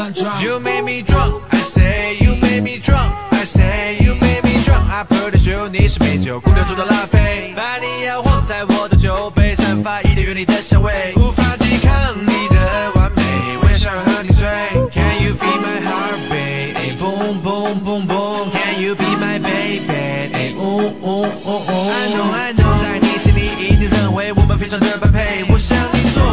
You make me drunk, I say. You make me drunk, I say. You make me drunk. I promise you, 你是美酒，姑娘中的拉菲。把你摇晃在我的酒杯，散发一点原力的香味，无法抵抗你的完美。我也想和你醉。Can you feel my heartbeat? Boom boom boom boom. Can you be my baby? Ooh ooh ooh ooh. I know, I know，在你心里一定认为我们非常的般配。我想你做。